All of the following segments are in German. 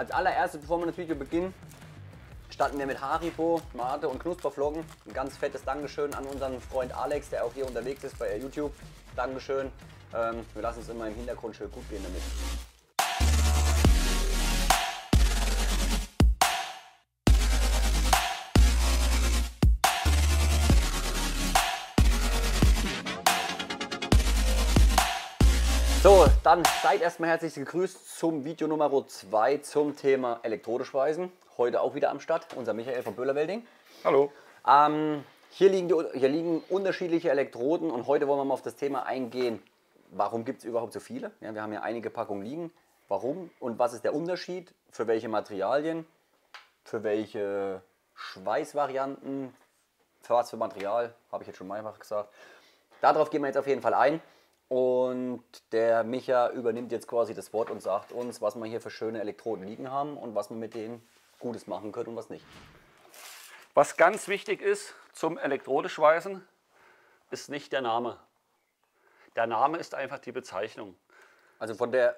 Als allererstes, bevor wir das Video beginnen, starten wir mit Haribo, Mate und Knusperflocken. Ein ganz fettes Dankeschön an unseren Freund Alex, der auch hier unterwegs ist bei YouTube. Dankeschön. Ähm, wir lassen es immer im Hintergrund schön gut gehen damit. So, dann seid erstmal herzlich gegrüßt zum Video Nummer 2 zum Thema Elektrodeschweißen. Heute auch wieder am Start, unser Michael von Böhler-Welding. Hallo. Ähm, hier, liegen die, hier liegen unterschiedliche Elektroden und heute wollen wir mal auf das Thema eingehen, warum gibt es überhaupt so viele? Ja, wir haben ja einige Packungen liegen. Warum und was ist der Unterschied? Für welche Materialien? Für welche Schweißvarianten? Für was für Material? Habe ich jetzt schon mehrfach gesagt. Darauf gehen wir jetzt auf jeden Fall ein. Und der Micha übernimmt jetzt quasi das Wort und sagt uns, was wir hier für schöne Elektroden liegen haben und was wir mit denen Gutes machen können und was nicht. Was ganz wichtig ist zum Elektrodeschweißen, ist nicht der Name. Der Name ist einfach die Bezeichnung. Also von der,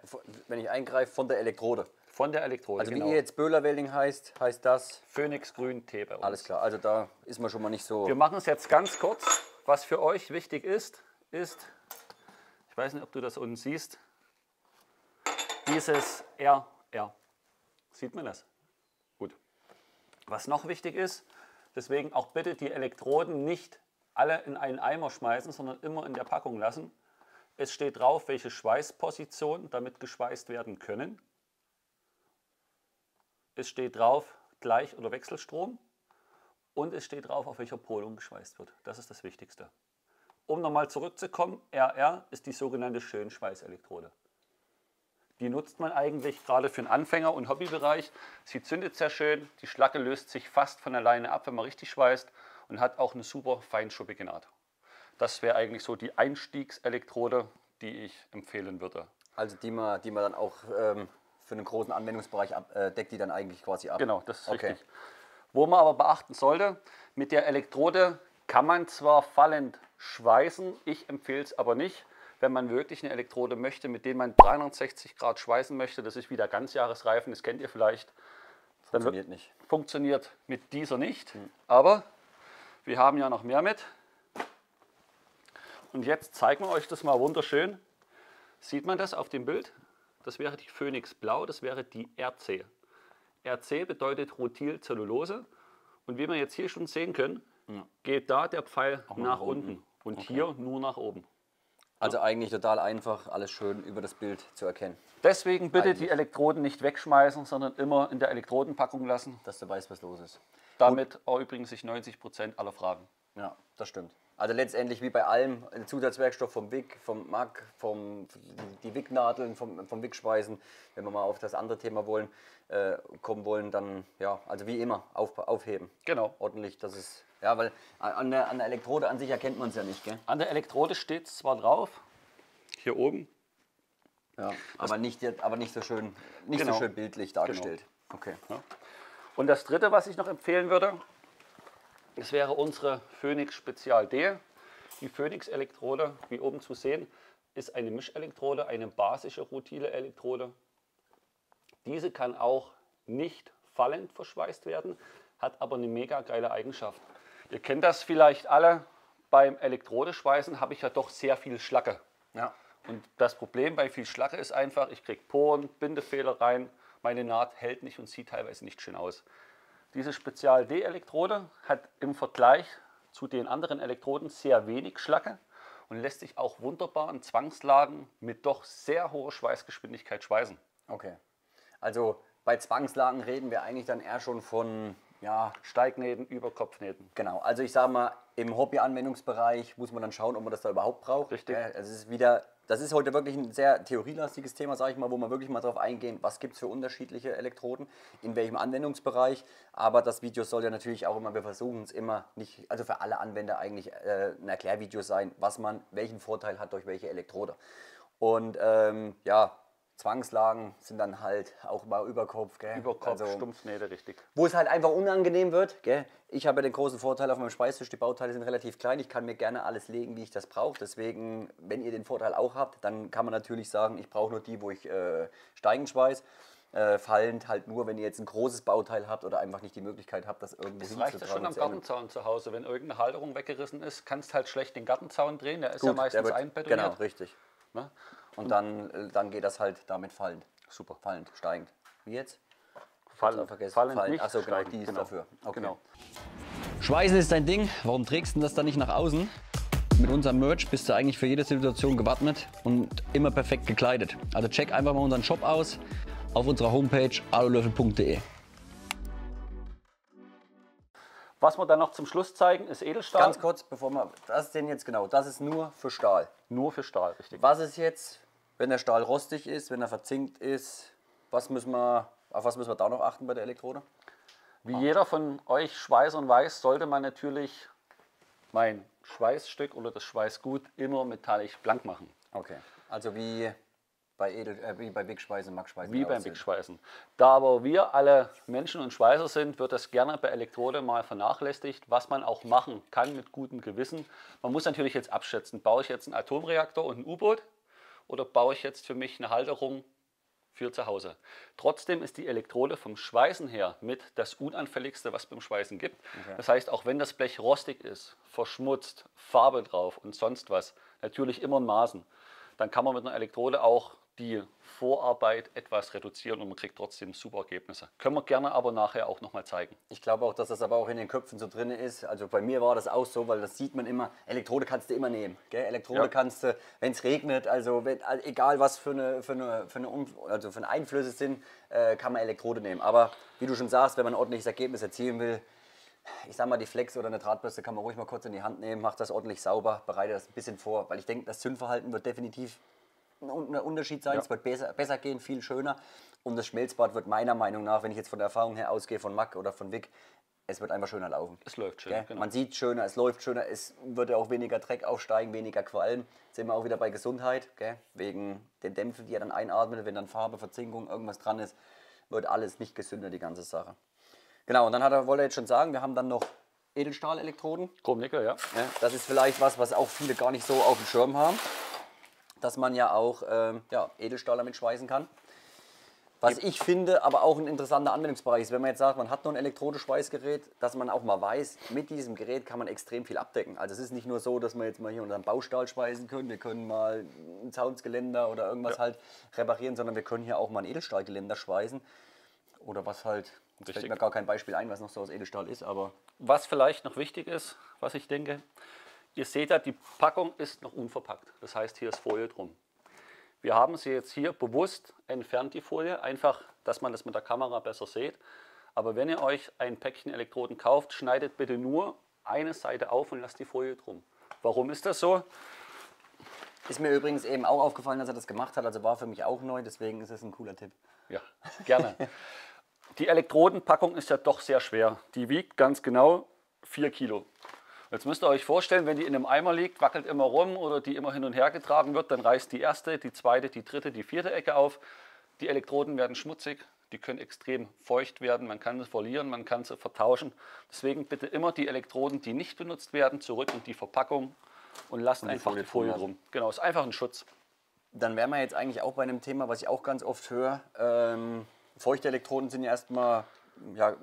wenn ich eingreife, von der Elektrode. Von der Elektrode, Also genau. wie ihr jetzt Böhler-Welding heißt, heißt das. Phoenix Grün Tee bei uns. Alles klar, also da ist man schon mal nicht so. Wir machen es jetzt ganz kurz. Was für euch wichtig ist, ist, ich weiß nicht, ob du das unten siehst, dieses RR. Sieht man das? Gut. Was noch wichtig ist, deswegen auch bitte die Elektroden nicht alle in einen Eimer schmeißen, sondern immer in der Packung lassen. Es steht drauf, welche Schweißpositionen damit geschweißt werden können. Es steht drauf, Gleich- oder Wechselstrom. Und es steht drauf, auf welcher Polung geschweißt wird. Das ist das Wichtigste. Um nochmal zurückzukommen, RR ist die sogenannte Schönschweißelektrode. Die nutzt man eigentlich gerade für den Anfänger- und Hobbybereich. Sie zündet sehr schön, die Schlacke löst sich fast von alleine ab, wenn man richtig schweißt und hat auch eine super feinschuppige Naht. Das wäre eigentlich so die Einstiegselektrode, die ich empfehlen würde. Also die man, die man dann auch ähm, für einen großen Anwendungsbereich ab, äh, deckt die dann eigentlich quasi ab. Genau, das ist Okay. richtig. Wo man aber beachten sollte, mit der Elektrode kann man zwar fallend schweißen, ich empfehle es aber nicht. Wenn man wirklich eine Elektrode möchte, mit der man 360 Grad schweißen möchte, das ist wieder Ganzjahresreifen, das kennt ihr vielleicht. Funktioniert nicht. Funktioniert mit dieser nicht, aber wir haben ja noch mehr mit. Und jetzt zeigen wir euch das mal wunderschön. Sieht man das auf dem Bild? Das wäre die Phoenix Blau, das wäre die RC. RC bedeutet Rotylcellulose. Und wie wir jetzt hier schon sehen können, geht da der Pfeil nach, nach unten und hier nur nach oben. Also eigentlich total einfach, alles schön über das Bild zu erkennen, Deswegen bitte Eigentlich. die Elektroden nicht wegschmeißen, sondern immer in der Elektrodenpackung lassen. dass du weißt, was los ist. Damit erübrigen sich 90 Prozent aller Fragen. Ja, das stimmt. Also letztendlich wie bei allem, ein Zusatzwerkstoff vom WIG, vom MAG, vom, die WIG-Nadeln, vom, vom WIG-Schweißen, wenn wir mal auf das andere Thema wollen, äh, kommen wollen, dann ja, also wie immer, auf, aufheben. Genau. Ordentlich, das ist, ja, weil an der, an der Elektrode an sich erkennt man es ja nicht, gell? An der Elektrode steht es zwar drauf, hier oben, Ja, aber nicht, jetzt- aber nicht so schön, nicht Genau. so schön bildlich dargestellt. Okay. Und das dritte, was ich noch empfehlen würde, das wäre unsere Phoenix Spezial D. Die Phoenix Elektrode, wie oben zu sehen, ist eine Mischelektrode, eine basische rotile Elektrode. Diese kann auch nicht fallend verschweißt werden, hat aber eine mega geile Eigenschaft. Ihr kennt das vielleicht alle, beim Elektrodeschweißen habe ich ja doch sehr viel Schlacke. Ja. Und das Problem bei viel Schlacke ist einfach, ich kriege Poren, Bindefehler rein, meine Naht hält nicht und sieht teilweise nicht schön aus. Diese Spezial D-Elektrode hat im Vergleich zu den anderen Elektroden sehr wenig Schlacke und lässt sich auch wunderbar in Zwangslagen mit doch sehr hoher Schweißgeschwindigkeit schweißen. Okay. Also bei Zwangslagen reden wir eigentlich dann eher schon von, ja, Steignähten über Kopfnähten. Genau, also ich sage mal, im Hobby-Anwendungsbereich muss man dann schauen, ob man das da überhaupt braucht. Richtig. Ja, Es ist wieder, das ist heute wirklich ein sehr theorielastiges Thema, sage ich mal, wo man wirklich mal darauf eingehen, was gibt es für unterschiedliche Elektroden, in welchem Anwendungsbereich. Aber das Video soll ja natürlich auch immer, wir versuchen es immer nicht, also für alle Anwender eigentlich äh, ein Erklärvideo sein, was man, welchen Vorteil hat durch welche Elektrode. Und ähm, ja, Zwangslagen sind dann halt auch mal Überkopf. Gell? Über Kopf, Also, Stumpfnähte, richtig. wo es halt einfach unangenehm wird. Gell? Ich habe ja den großen Vorteil auf meinem Schweißtisch, die Bauteile sind relativ klein. Ich kann mir gerne alles legen, wie ich das brauche. Deswegen, wenn ihr den Vorteil auch habt, dann kann man natürlich sagen, ich brauche nur die, wo ich äh, steigend schweiß. äh, fallend halt nur, wenn ihr jetzt ein großes Bauteil habt oder einfach nicht die Möglichkeit habt, das irgendwo Das reicht ja schon am. Gartenzaun zu Hause. Wenn irgendeine Halterung weggerissen ist, kannst halt schlecht den Gartenzaun drehen. Der ist Gut, ja meistens wird- einbetoniert. Genau, richtig. Ne? Und dann, äh, dann geht das halt damit fallend. Super. Fallend, steigend. Wie jetzt? Fallen, vergessen. fallen Fallen. nicht Ach so, genau, die ist dafür. Okay. Genau. Schweißen ist dein Ding. Warum trägst du das dann nicht nach außen? Mit unserem Merch bist du eigentlich für jede Situation gewappnet und immer perfekt gekleidet. Also check einfach mal unseren Shop aus auf unserer Homepage alulöffel.de. Was wir dann noch zum Schluss zeigen, ist Edelstahl. Ganz kurz, bevor wir. Das ist denn jetzt genau. Das ist nur für Stahl. Nur für Stahl, richtig. Was ist jetzt, wenn der Stahl rostig ist, wenn er verzinkt ist? Was müssen wir, auf was müssen wir da noch achten bei der Elektrode? Wie jeder von euch Schweißern weiß, sollte man natürlich mein Schweißstück oder das Schweißgut immer metallisch blank machen. Okay. Also wie bei Edel, äh, wie bei Big Schweiß und Max Schweiß. Wie beim Big Schweißen. Da aber wir alle Menschen und Schweißer sind, wird das gerne bei Elektrode mal vernachlässigt, was man auch machen kann mit gutem Gewissen. Man muss natürlich jetzt abschätzen, baue ich jetzt einen Atomreaktor und ein U-Boot oder baue ich jetzt für mich eine Halterung für zu Hause. Trotzdem ist die Elektrode vom Schweißen her mit das unanfälligste, was beim Schweißen gibt. Das heißt, auch wenn das Blech rostig ist, verschmutzt, Farbe drauf und sonst was, natürlich immer in Maßen, dann kann man mit einer Elektrode auch die Vorarbeit etwas reduzieren und man kriegt trotzdem super Ergebnisse. Können wir gerne aber nachher auch nochmal zeigen. Ich glaube auch, dass das aber auch in den Köpfen so drin ist. Also bei mir war das auch so, weil das sieht man immer. Elektrode kannst du immer nehmen. Gell? Elektrode Ja. kannst du, wenn es regnet, also wenn, egal was für eine, für eine, für eine, also für eine Einflüsse sind, äh, kann man Elektrode nehmen. Aber wie du schon sagst, wenn man ein ordentliches Ergebnis erzielen will, ich sag mal, die Flex oder eine Drahtbürste kann man ruhig mal kurz in die Hand nehmen, macht das ordentlich sauber, bereitet das ein bisschen vor, weil ich denke, das Zündverhalten wird definitiv ein Un- ein Unterschied sein. Ja. Es wird besser, besser gehen, viel schöner. Und das Schmelzbad wird meiner Meinung nach, wenn ich jetzt von der Erfahrung her ausgehe, von Mack oder von Wick, es wird einfach schöner laufen. Es läuft schön. Gell? Genau. Man sieht schöner, es läuft schöner, es würde auch weniger Dreck aufsteigen, weniger Qualm. Jetzt sind wir auch wieder bei Gesundheit, gell? wegen den Dämpfen, die er dann einatmet, wenn dann Farbe, Verzinkung, irgendwas dran ist, wird alles nicht gesünder, die ganze Sache. Genau, und dann hat er, wollte er jetzt schon sagen, wir haben dann noch Edelstahlelektroden. Chrom-Nickel, ja. Ja, das ist vielleicht was, was auch viele gar nicht so auf dem Schirm haben, dass man ja auch ähm, ja, Edelstahl damit schweißen kann. Was ich finde, aber auch ein interessanter Anwendungsbereich ist, wenn man jetzt sagt, man hat noch ein Elektrodeschweißgerät, dass man auch mal weiß, mit diesem Gerät kann man extrem viel abdecken. Also es ist nicht nur so, dass wir jetzt mal hier unseren Baustahl schweißen können, wir können mal ein Zaunsgeländer oder irgendwas halt reparieren, sondern wir können hier auch mal ein Edelstahlgeländer schweißen. Oder was halt, jetzt fällt Richtig. mir gar kein Beispiel ein, was noch so aus Edelstahl ist, aber Was vielleicht noch wichtig ist, was ich denke, ihr seht ja, die Packung ist noch unverpackt. Das heißt, hier ist Folie drum. Wir haben sie jetzt hier bewusst entfernt, die Folie, einfach, dass man das mit der Kamera besser sieht. Aber wenn ihr euch ein Päckchen Elektroden kauft, schneidet bitte nur eine Seite auf und lasst die Folie drum. Warum ist das so? Ist mir übrigens eben auch aufgefallen, dass er das gemacht hat. Also war für mich auch neu, deswegen ist es ein cooler Tipp. Ja, gerne. Die Elektrodenpackung ist ja doch sehr schwer. Die wiegt ganz genau 4 Kilo. Jetzt müsst ihr euch vorstellen, wenn die in einem Eimer liegt, wackelt immer rum oder die immer hin und her getragen wird, dann reißt die erste, die zweite, die dritte, die vierte Ecke auf. Die Elektroden werden schmutzig, die können extrem feucht werden, man kann sie verlieren, man kann sie vertauschen. Deswegen bitte immer die Elektroden, die nicht benutzt werden, zurück in die Verpackung und lasst die einfach Folie die Folie drum. Genau, ist einfach ein Schutz. Dann wären wir jetzt eigentlich auch bei einem Thema, was ich auch ganz oft höre. Ähm, feuchte Elektroden sind ja erstmal, ja,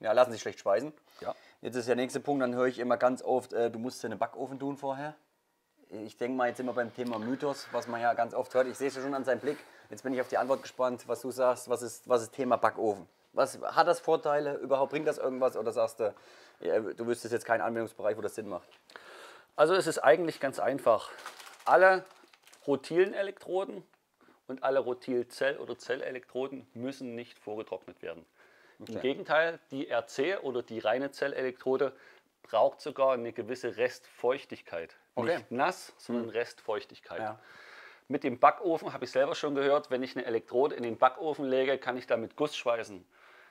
ja, lassen sich schlecht schweißen. Ja. Jetzt ist der nächste Punkt, dann höre ich immer ganz oft, äh, du musst in den Backofen tun vorher. Ich denke mal, jetzt sind wir beim Thema Mythos, was man ja ganz oft hört. Ich sehe es schon an seinem Blick. Jetzt bin ich auf die Antwort gespannt, was du sagst. Was ist, was ist Thema Backofen? Was, hat das Vorteile? Überhaupt bringt das irgendwas? Oder sagst du, ja, du wüsstest jetzt keinen Anwendungsbereich, wo das Sinn macht? Also es ist eigentlich ganz einfach. Alle rotilen Elektroden und alle Rotil-Zell- oder Zellelektroden müssen nicht vorgetrocknet werden. Im Gegenteil, die RC oder die reine Zellelektrode braucht sogar eine gewisse Restfeuchtigkeit. Okay. Nicht nass, sondern Restfeuchtigkeit. Ja. Mit dem Backofen habe ich selber schon gehört, wenn ich eine Elektrode in den Backofen lege, kann ich damit Guss schweißen.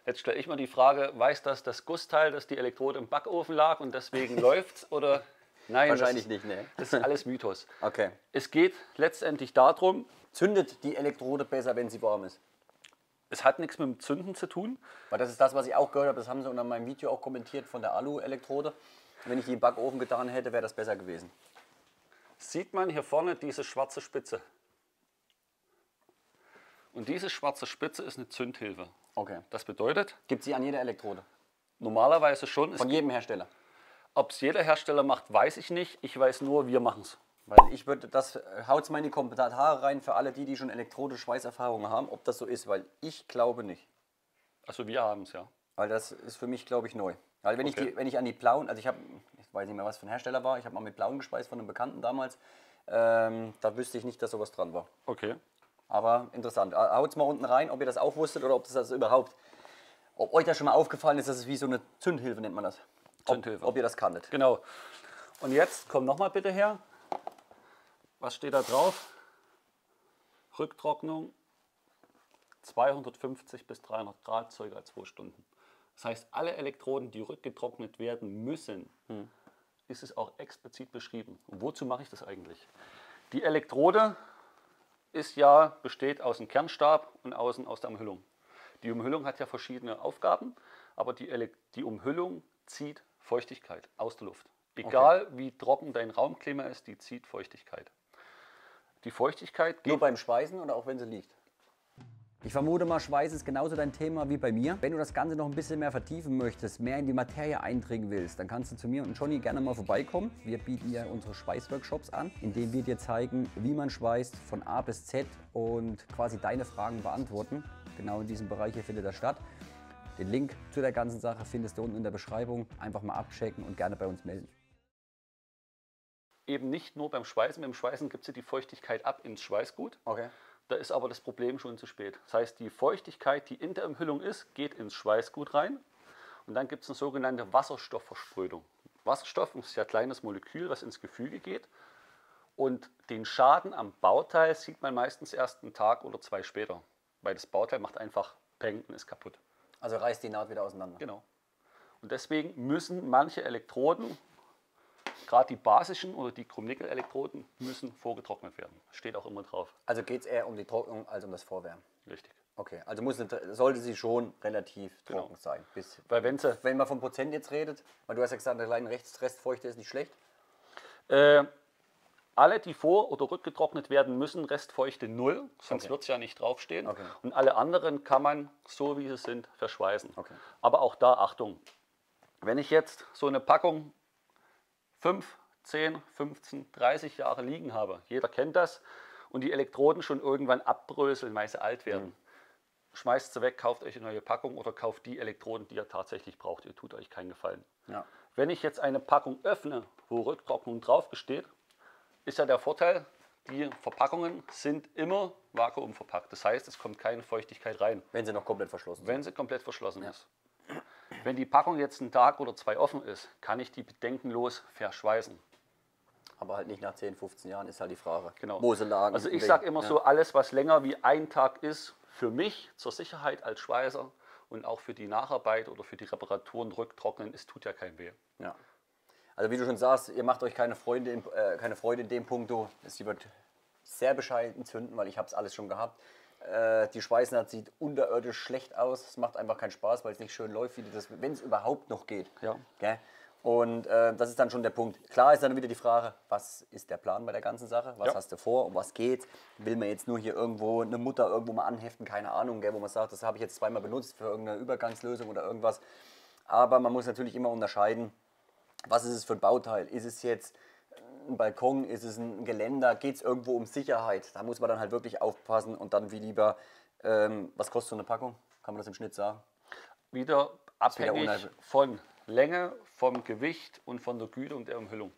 Jetzt stelle ich mir die Frage, weiß das das Gussteil, dass die Elektrode im Backofen lag und deswegen läuft's oder nein? Wahrscheinlich das, nicht, ne? Das ist alles Mythos. Okay. Es geht letztendlich darum, Zündet die Elektrode besser, wenn sie warm ist? Es hat nichts mit dem Zünden zu tun. Weil das ist das, was ich auch gehört habe, das haben sie unter meinem Video auch kommentiert von der Alu-Elektrode. Wenn ich die im Backofen getan hätte, wäre das besser gewesen. Sieht man hier vorne diese schwarze Spitze? Und diese schwarze Spitze ist eine Zündhilfe. Okay. Das bedeutet, Gibt sie an jeder Elektrode? normalerweise schon, Von jedem Hersteller? Ob es jeder Hersteller macht, weiß ich nicht. Ich weiß nur, wir machen es. Weil ich würde, das haut mal in die Kommentare rein für alle die, die schon Elektrode-Schweißerfahrungen haben, ob das so ist, weil ich glaube nicht. Also wir haben es, ja. Weil das ist für mich, glaube ich, neu. Weil wenn, ich, Okay. die, wenn ich an die blauen, also ich habe, ich weiß nicht mehr, was für ein Hersteller war, ich habe mal mit blauen gespeist von einem Bekannten damals, ähm, da wüsste ich nicht, dass sowas dran war. Okay. Aber interessant. Haut mal unten rein, ob ihr das auch wusstet oder ob das, das überhaupt, ob euch das schon mal aufgefallen ist, dass es wie so eine Zündhilfe nennt man das. Ob, Zündhilfe. Ob ihr das kanntet. Genau. Und jetzt komm noch mal bitte her. Was steht da drauf? Rücktrocknung 250 bis 300 Grad, ca. 2 Stunden. Das heißt, alle Elektroden, die rückgetrocknet werden müssen, ist es auch explizit beschrieben. Und wozu mache ich das eigentlich? Die Elektrode ist ja, besteht aus dem Kernstab und außen aus der Umhüllung. Die Umhüllung hat ja verschiedene Aufgaben, aber die, Elek die Umhüllung zieht Feuchtigkeit aus der Luft. Egal wie trocken dein Raumklima ist, die zieht Feuchtigkeit. Die Feuchtigkeit Nur geht beim Speisen oder auch wenn sie liegt? Ich vermute mal, Schweiß ist genauso dein Thema wie bei mir. Wenn du das Ganze noch ein bisschen mehr vertiefen möchtest, mehr in die Materie eindringen willst, dann kannst du zu mir und Johnny gerne mal vorbeikommen. Wir bieten ja unsere Schweißworkshops an, in denen wir dir zeigen, wie man schweißt von A bis Z und quasi deine Fragen beantworten. Genau in diesem Bereich hier findet das statt. Den Link zu der ganzen Sache findest du unten in der Beschreibung. Einfach mal abchecken und gerne bei uns melden. Eben nicht nur beim Schweißen. Beim Schweißen gibt sie die Feuchtigkeit ab ins Schweißgut. Okay. Da ist aber das Problem schon zu spät. Das heißt, die Feuchtigkeit, die in der Umhüllung ist, geht ins Schweißgut rein. Und dann gibt es eine sogenannte Wasserstoffversprötung. Wasserstoff ist ja ein kleines Molekül, was ins Gefüge geht. Und den Schaden am Bauteil sieht man meistens erst einen Tag oder zwei später. Weil das Bauteil macht einfach Peng und ist kaputt. Also reißt die Naht wieder auseinander. Genau. Und deswegen müssen manche Elektroden, gerade die basischen oder die Chrom-Nickel-Elektroden, müssen vorgetrocknet werden. Steht auch immer drauf. Also geht es eher um die Trocknung als um das Vorwärmen. Richtig. Okay, also muss, sollte sie schon relativ Genau. trocken sein. Bis, Weil wenn sie wenn man vom Prozent jetzt redet, weil du hast ja gesagt, der kleine Restfeuchte ist nicht schlecht. Äh, alle, die vor- oder rückgetrocknet werden müssen, Restfeuchte null, sonst Okay. wird es ja nicht draufstehen. Okay. Und alle anderen kann man, so wie sie sind, verschweißen. Okay. Aber auch da Achtung. Wenn ich jetzt so eine Packung 5, 10, 15, 30 Jahre liegen habe, jeder kennt das, und die Elektroden schon irgendwann abbröseln, weil sie alt werden, Mhm. schmeißt sie weg, kauft euch eine neue Packung oder kauft die Elektroden, die ihr tatsächlich braucht. Ihr tut euch keinen Gefallen. Ja. Wenn ich jetzt eine Packung öffne, wo Rücktrocknung drauf besteht, ist ja der Vorteil, die Verpackungen sind immer vakuumverpackt. Das heißt, es kommt keine Feuchtigkeit rein, Wenn sie noch komplett verschlossen sind. wenn sie komplett verschlossen ist. Wenn die Packung jetzt einen Tag oder zwei offen ist, kann ich die bedenkenlos verschweißen. Aber halt nicht nach 10, 15 Jahren ist halt die Frage. Genau. Wo sie lagen. Also ich sage immer ja. so, alles was länger wie ein Tag ist, für mich zur Sicherheit als Schweißer und auch für die Nacharbeit oder für die Reparaturen rücktrocknen, es tut ja kein weh. Ja. Also wie du schon sagst, ihr macht euch keine Freude in, äh, keine Freude in dem Punkt. Es wird sehr bescheiden zünden, weil ich habe es alles schon gehabt. Äh, die Schweißnaht sieht unterirdisch schlecht aus. Es macht einfach keinen Spaß, weil es nicht schön läuft, wenn es überhaupt noch geht. Ja. Gell? Und äh, das ist dann schon der Punkt. Klar ist dann wieder die Frage, was ist der Plan bei der ganzen Sache? Was Ja. hast du vor? Um was geht's? Will man jetzt nur hier irgendwo eine Mutter irgendwo mal anheften? Keine Ahnung, gell? wo man sagt, das habe ich jetzt zweimal benutzt für irgendeine Übergangslösung oder irgendwas. Aber man muss natürlich immer unterscheiden, was ist es für ein Bauteil? Ist es jetzt ein Balkon? Ist es ein Geländer? Geht es irgendwo um Sicherheit? Da muss man dann halt wirklich aufpassen und dann wie lieber, ähm, was kostet so eine Packung? Kann man das im Schnitt sagen? Wieder wieder abhängig unheimlich. von Länge, vom Gewicht und von der Güte und der Umhüllung.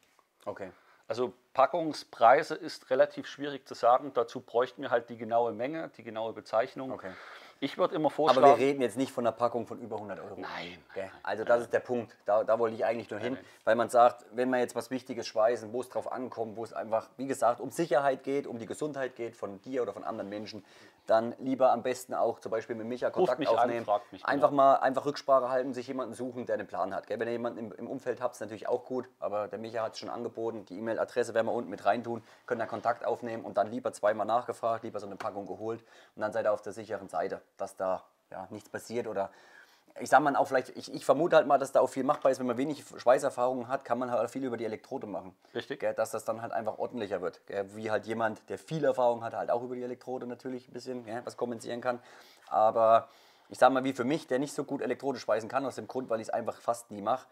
Okay. Also Packungspreise ist relativ schwierig zu sagen. Dazu bräuchten wir halt die genaue Menge, die genaue Bezeichnung. Okay. Ich würde immer Aber vorschlagen, wir reden jetzt nicht von einer Packung von über 100 Euro. Nein, Gell? Also das ist der Punkt. Da, da wollte ich eigentlich nur hin. nein. Weil man sagt, wenn man jetzt was Wichtiges schweißen, wo es drauf ankommt, wo es einfach, wie gesagt, um Sicherheit geht, um die Gesundheit geht von dir oder von anderen Menschen, dann lieber am besten auch zum Beispiel mit Micha Kontakt mich an, aufnehmen. fragt mich, genau. einfach mal einfach Rücksprache halten, sich jemanden suchen, der einen Plan hat. Gell? Wenn ihr jemanden im, im Umfeld habt, ist natürlich auch gut. Aber der Micha hat es schon angeboten. Die E-Mail-Adresse werden wir unten mit reintun. Könnt ihr Kontakt aufnehmen und dann lieber zweimal nachgefragt, lieber so eine Packung geholt. Und dann seid ihr auf der sicheren Seite, dass da ja, nichts passiert oder ich sag mal auch vielleicht, ich, ich vermute halt mal, dass da auch viel machbar ist, wenn man wenig Schweißerfahrung hat, kann man halt viel über die Elektrode machen. Richtig. Gell, dass das dann halt einfach ordentlicher wird. Gell, wie halt jemand, der viel Erfahrung hat, halt auch über die Elektrode natürlich ein bisschen gell, was kompensieren kann. Aber ich sag mal, wie für mich, der nicht so gut Elektrode schweißen kann, aus dem Grund, weil ich es einfach fast nie mache,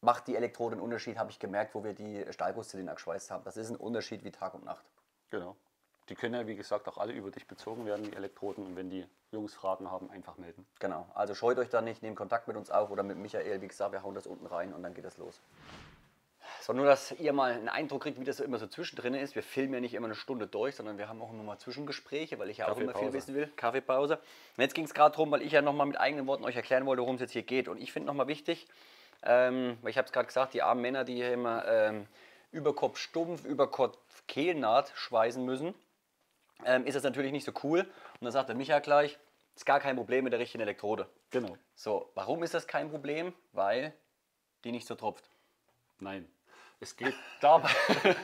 macht die Elektrode einen Unterschied, habe ich gemerkt, wo wir die Stahlgusszylinder geschweißt haben. Das ist ein Unterschied wie Tag und Nacht. Genau. Die können ja, wie gesagt, auch alle über dich bezogen werden, die Elektroden. Und wenn die Jungs Fragen haben, einfach melden. Genau, also scheut euch da nicht, nehmt Kontakt mit uns auf oder mit Michael. Wie gesagt, wir hauen das unten rein und dann geht das los. So, nur, dass ihr mal einen Eindruck kriegt, wie das so immer so zwischendrin ist. Wir filmen ja nicht immer eine Stunde durch, sondern wir haben auch immer mal Zwischengespräche, weil ich ja auch immer viel wissen will. Kaffeepause. Und jetzt ging es gerade darum, weil ich ja nochmal mit eigenen Worten euch erklären wollte, worum es jetzt hier geht. Und ich finde nochmal wichtig, ähm, weil ich habe es gerade gesagt, die armen Männer, die hier immer ähm, Überkopf stumpf, Überkopf Kehlnaht schweißen müssen, ähm, ist das natürlich nicht so cool. Und dann sagt der Micha gleich, ist gar kein Problem mit der richtigen Elektrode. Genau. So, warum ist das kein Problem? Weil die nicht so tropft. Nein. Es geht, dabei,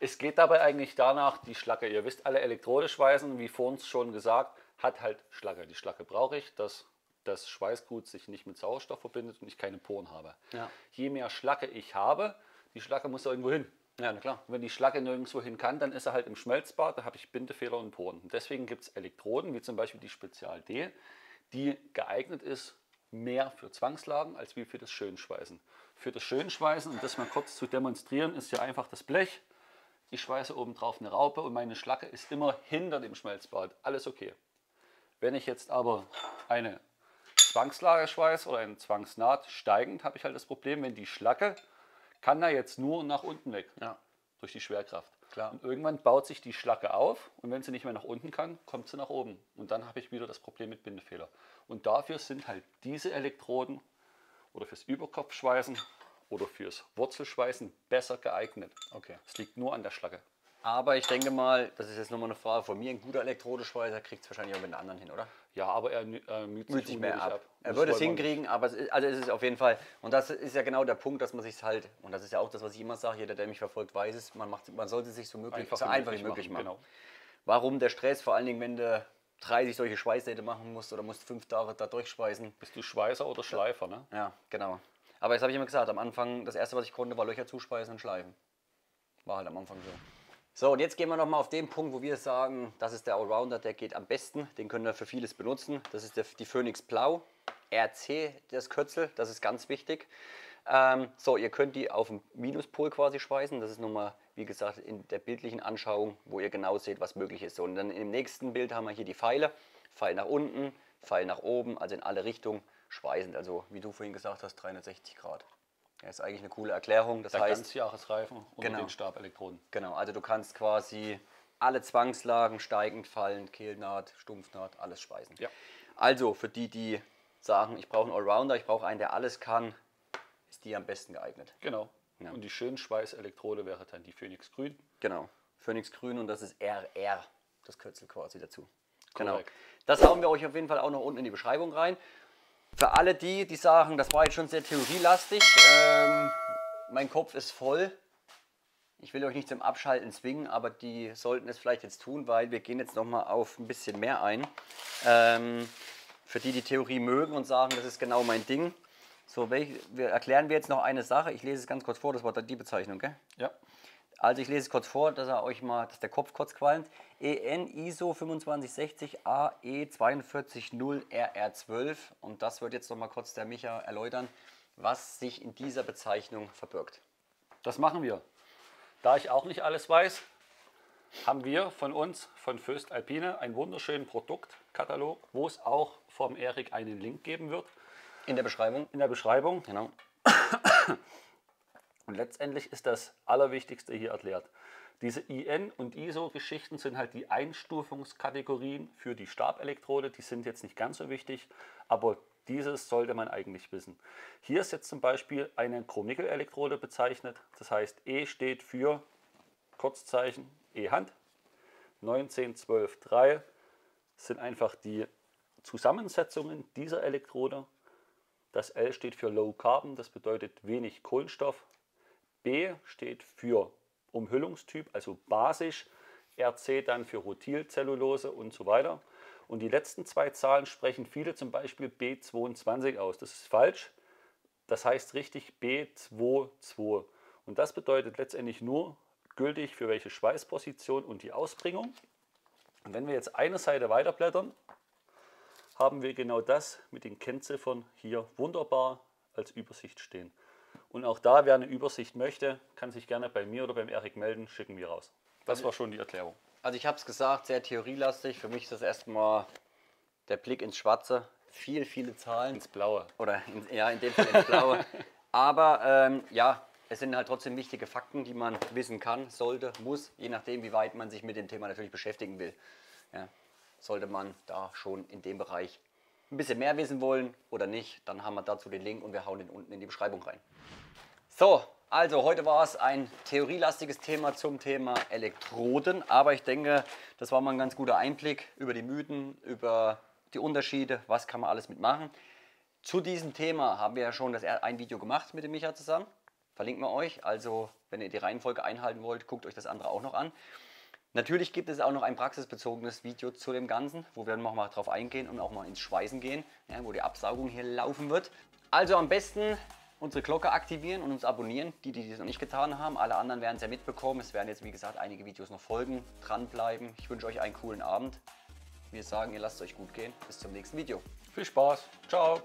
es geht dabei eigentlich danach, die Schlacke, ihr wisst alle, Elektrode schweißen, wie vorhin schon gesagt, hat halt Schlacke. Die Schlacke brauche ich, dass das Schweißgut sich nicht mit Sauerstoff verbindet und ich keine Poren habe. Ja. Je mehr Schlacke ich habe, die Schlacke muss irgendwo hin. Ja, na klar. Wenn die Schlacke nirgendwo hin kann, dann ist er halt im Schmelzbad, da habe ich Bindefehler und Poren. Deswegen gibt es Elektroden, wie zum Beispiel die Spezial D, die geeignet ist mehr für Zwangslagen als wie für das Schönschweißen. Für das Schönschweißen, um das mal kurz zu demonstrieren, ist ja einfach das Blech. Ich schweiße oben drauf eine Raupe und meine Schlacke ist immer hinter dem Schmelzbad. Alles okay. Wenn ich jetzt aber eine Zwangslage schweiße oder eine Zwangsnaht steigend, habe ich halt das Problem, wenn die Schlacke kann da jetzt nur nach unten weg Ja. durch die Schwerkraft. Klar. Und irgendwann baut sich die Schlacke auf und wenn sie nicht mehr nach unten kann, kommt sie nach oben. Und dann habe ich wieder das Problem mit Bindefehler. Und dafür sind halt diese Elektroden oder fürs Überkopfschweißen oder fürs Wurzelschweißen besser geeignet. Okay. Es liegt nur an der Schlacke. Aber ich denke mal, das ist jetzt nochmal eine Frage von mir. Ein guter Elektrodeschweißer kriegt es wahrscheinlich auch mit den anderen hin, oder? Ja, aber er äh, müht, Müht sich mehr unnötig ab. Er würde es hinkriegen, aber es ist, also es ist auf jeden Fall, und das ist ja genau der Punkt, dass man sich halt, und das ist ja auch das, was ich immer sage, jeder, der mich verfolgt, weiß es, man, macht, man sollte sich so, möglich, so einfach wie möglich machen. Genau. Warum der Stress? Vor allen Dingen, wenn du 30 solche Schweißdäte machen musst oder musst fünf Tage da durchschweißen. Bist du Schweißer oder Schleifer, ne? Ja, genau. Aber das habe ich immer gesagt, am Anfang, das erste, was ich konnte, war Löcher zuschweißen und schleifen. War halt am Anfang so. So, und jetzt gehen wir nochmal auf den Punkt, wo wir sagen, das ist der Allrounder, der geht am besten. Den können wir für vieles benutzen. Das ist der, die Phoenix Blau. RC, das Kürzel, das ist ganz wichtig. Ähm, so, ihr könnt die auf dem Minuspol quasi schweißen. Das ist nochmal, wie gesagt, in der bildlichen Anschauung, wo ihr genau seht, was möglich ist. So, und dann im nächsten Bild haben wir hier die Pfeile. Pfeil nach unten, Pfeil nach oben, also in alle Richtungen schweißend. Also, wie du vorhin gesagt hast, 360 Grad. Das ist eigentlich eine coole Erklärung. Das Der heißt, Ganzjahresreifen unter Genau. den Stabelektroden. Genau, also du kannst quasi alle Zwangslagen, steigend, fallend, Kehlnaht, Stumpfnaht, alles schweißen. Ja. Also für die, die sagen, ich brauche einen Allrounder, ich brauche einen, der alles kann, ist die am besten geeignet. Genau. Ja. Und die Schönschweißelektrode wäre dann die Phoenix Grün. Genau, Phoenix Grün und das ist RR, das Kürzel quasi dazu. Genau. Korrekt. Das hauen wir euch auf jeden Fall auch noch unten in die Beschreibung rein. Für alle die, die sagen, das war jetzt schon sehr theorielastig, ähm, mein Kopf ist voll. Ich will euch nicht zum Abschalten zwingen, aber die sollten es vielleicht jetzt tun, weil wir gehen jetzt noch mal auf ein bisschen mehr ein. Ähm, für die, die Theorie mögen und sagen, das ist genau mein Ding. So, welch, wir erklären wir jetzt noch eine Sache. Ich lese es ganz kurz vor, das war die Bezeichnung, gell? Ja. Also ich lese es kurz vor, dass er euch mal, dass der Kopf kurz qualmt. EN ISO 2560 AE 420 RR12 und das wird jetzt noch mal kurz der Micha erläutern, was sich in dieser Bezeichnung verbirgt. Das machen wir. Da ich auch nicht alles weiß, haben wir von uns, von Föst Alpine, einen wunderschönen Produktkatalog, wo es auch vom Erik einen Link geben wird In der Beschreibung. in der Beschreibung. Genau. Und letztendlich ist das Allerwichtigste hier erklärt. Diese IN- und ISO-Geschichten sind halt die Einstufungskategorien für die Stabelektrode. Die sind jetzt nicht ganz so wichtig, aber dieses sollte man eigentlich wissen. Hier ist jetzt zum Beispiel eine Chronickel-Elektrode bezeichnet. Das heißt, E steht für Kurzzeichen E-Hand. 19123 sind einfach die Zusammensetzungen dieser Elektrode. Das L steht für Low Carbon, das bedeutet wenig Kohlenstoff. B steht für Umhüllungstyp, also basisch. RC dann für Rutilcellulose und so weiter. Und die letzten zwei Zahlen sprechen viele zum Beispiel B22 aus. Das ist falsch. Das heißt richtig B22. Und das bedeutet letztendlich nur gültig für welche Schweißposition und die Ausbringung. Und wenn wir jetzt eine Seite weiterblättern, haben wir genau das mit den Kennziffern hier wunderbar als Übersicht stehen. Und auch da, wer eine Übersicht möchte, kann sich gerne bei mir oder beim Erik melden, schicken wir raus. Das war schon die Erklärung. Also ich habe es gesagt, sehr theorielastig. Für mich ist das erstmal der Blick ins Schwarze. Viel, viele Zahlen. Ins Blaue. Oder in, ja, in dem Fall ins Blaue. Aber ähm, ja, es sind halt trotzdem wichtige Fakten, die man wissen kann, sollte, muss, je nachdem, wie weit man sich mit dem Thema natürlich beschäftigen will. Ja, sollte man da schon in dem Bereich ein bisschen mehr wissen wollen oder nicht, dann haben wir dazu den Link und wir hauen den unten in die Beschreibung rein. So, also heute war es ein theorielastiges Thema zum Thema Elektroden, aber ich denke, das war mal ein ganz guter Einblick über die Mythen, über die Unterschiede, was kann man alles mitmachen. Zu diesem Thema haben wir ja schon das, ein Video gemacht mit dem Micha zusammen. Verlinken wir euch. Also, wenn ihr die Reihenfolge einhalten wollt, guckt euch das andere auch noch an. Natürlich gibt es auch noch ein praxisbezogenes Video zu dem Ganzen, wo wir nochmal drauf eingehen und auch mal ins Schweißen gehen, ja, wo die Absaugung hier laufen wird. Also am besten unsere Glocke aktivieren und uns abonnieren, die, die das noch nicht getan haben. Alle anderen werden es ja mitbekommen. Es werden jetzt, wie gesagt, einige Videos noch folgen. Dranbleiben. Ich wünsche euch einen coolen Abend. Wir sagen, ihr lasst es euch gut gehen. Bis zum nächsten Video. Viel Spaß. Ciao.